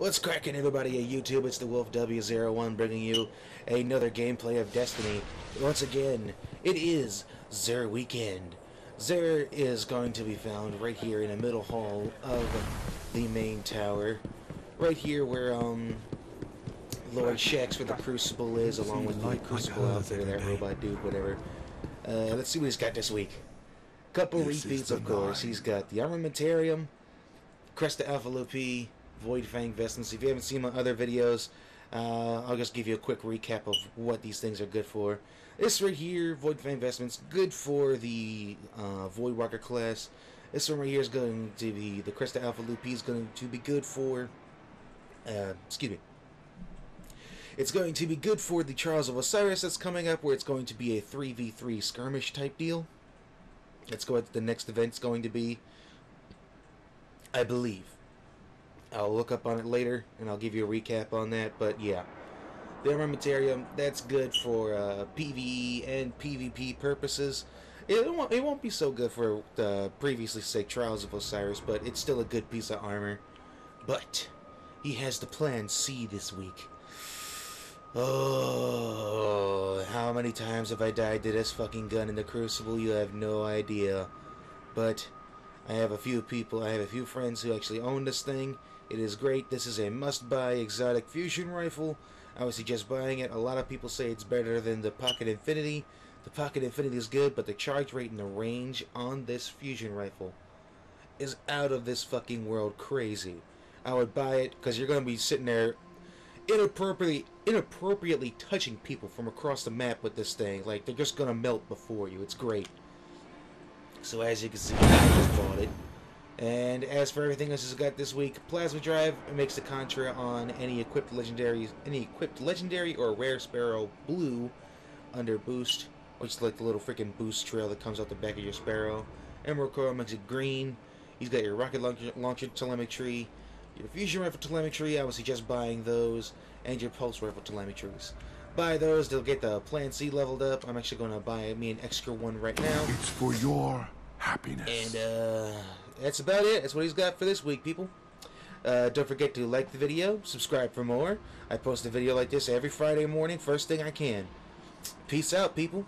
What's cracking, everybody at YouTube? It's the Wolf W01 bringing you another gameplay of Destiny. Once again, it is Xur Weekend. Xur is going to be found right here in the middle hall of the main tower. Right here where, um, Lord Shaxx for the Crucible is, along with the Crucible out there, that robot dude, whatever. Uh, let's see what he's got this week. Couple This repeats, of course. nine. He's got the Armamentarium, Crest of Alpha Lupi, Void Fang Vestments. If you haven't seen my other videos, uh, I'll just give you a quick recap of what these things are good for. This right here, Void Fang Vestments, good for the uh, Void Walker class. This one right here is going to be, the Crest of Alpha Lupi is going to be good for, uh, excuse me, it's going to be good for the Trials of Osiris that's coming up, where it's going to be a 3v3 skirmish type deal. That's what the next event's going to be. I believe. I'll look up on it later, and I'll give you a recap on that, but yeah. The Armamentarium, that's good for uh, PvE and PvP purposes. It won't, it won't be so good for the previously say Trials of Osiris, but it's still a good piece of armor. But he has the Plan C this week. Oh, how many times have I died to this fucking gun in the Crucible? You have no idea. But I have a few people, I have a few friends who actually own this thing. It is great. This is a must-buy exotic fusion rifle. I would suggest buying it. A lot of people say it's better than the Pocket Infinity. The Pocket Infinity is good, but the charge rate and the range on this fusion rifle is out of this fucking world crazy. I would buy it because you're going to be sitting there inappropriately inappropriately touching people from across the map with this thing. Like they're just gonna melt before you. It's great. So as you can see, I just bought it. And as for everything else it's got this week, Plasma Drive makes the contrail on any equipped legendary any equipped legendary or rare Sparrow blue under boost, which is like the little freaking boost trail that comes out the back of your Sparrow. Emerald Coil makes it green. He's got your rocket launcher, launcher telemetry, your fusion rifle telemetry, I would suggest buying those, and your pulse rifle telemetries. Buy those, they'll get the Plan C leveled up. I'm actually going to buy me an extra one right now. It's for your happiness. And uh, that's about it. That's what he's got for this week, people. Uh, don't forget to like the video, subscribe for more. I post a video like this every Friday morning, first thing I can. Peace out, people.